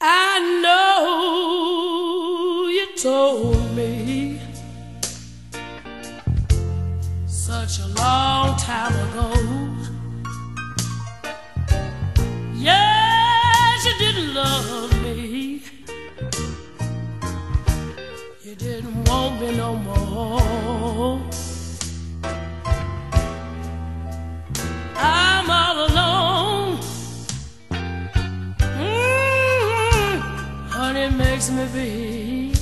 I know you told me such a long time ago. Yes, you didn't love me. You didn't want me no more. Honey makes me be.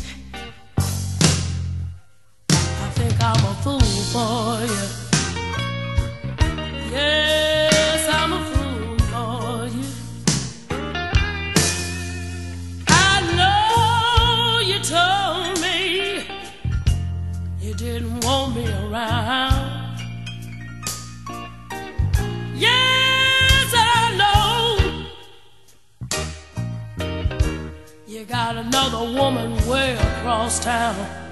I think I'm a fool for you. You got another woman way across town.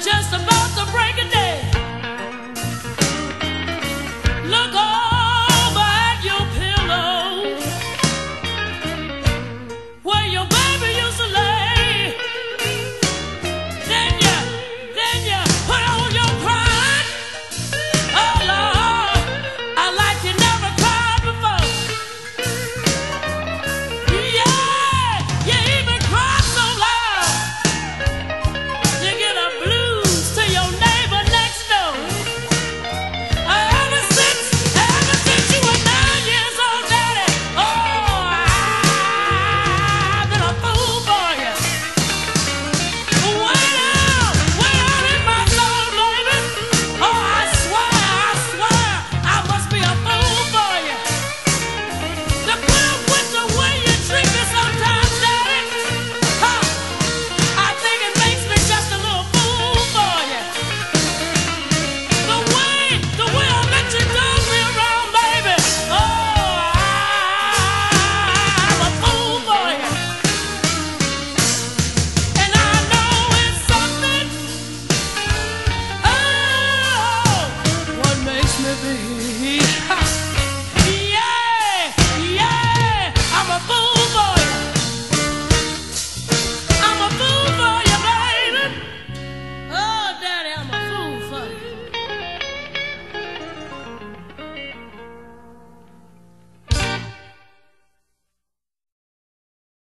just about to break it down.